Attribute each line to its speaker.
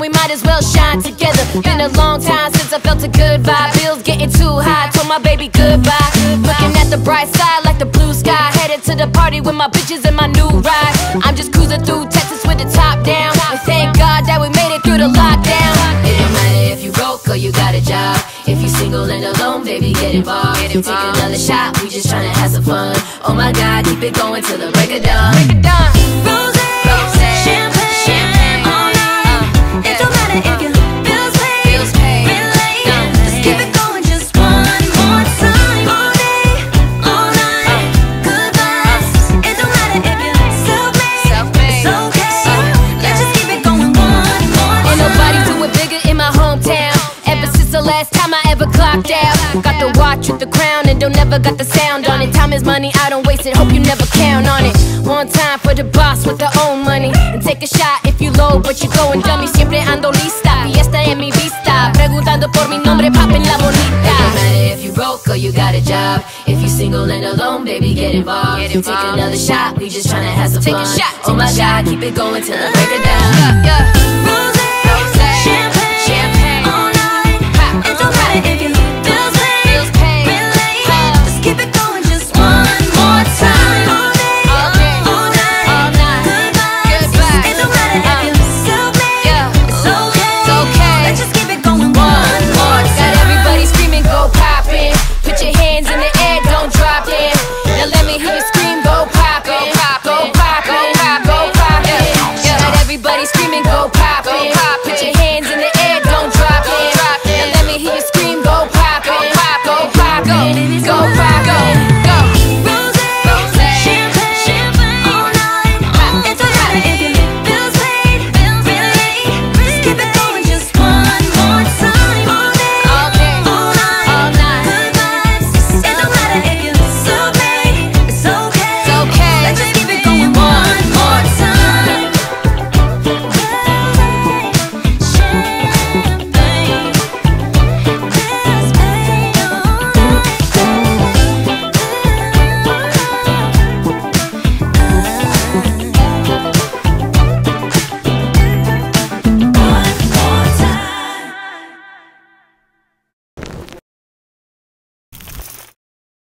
Speaker 1: we might as well shine together. Been a long time since I felt a good vibe. Bills getting too high, told my baby goodbye. Looking at the bright side like the blue sky. Headed to the party with my bitches and my new ride. I'm just cruising through Texas with the top down. And thank God that we made it through the lockdown. It don't matter if you broke or you got a job. If you single and alone, baby, get involved. Take another shot, we just tryna have some fun. Oh my God, keep it going till the break of dawn. Break of dawn. Last time I ever clocked out. Got the watch with the crown and don't never got the sound on it. Time is money, I don't waste it. Hope you never count on it. One time for the boss with the own money. And take a shot if you low, but you going dummy. Siempre ando lista. Fiesta en mi vista. Preguntando por mi nombre, popping la bonita. It don't matter if you broke or you got a job. If you single and alone, baby, get involved. Get involved. Take another shot, we just tryna have some Take a fun. shot, oh my a God, shot. keep it going till the break of dawn. Yeah, yeah.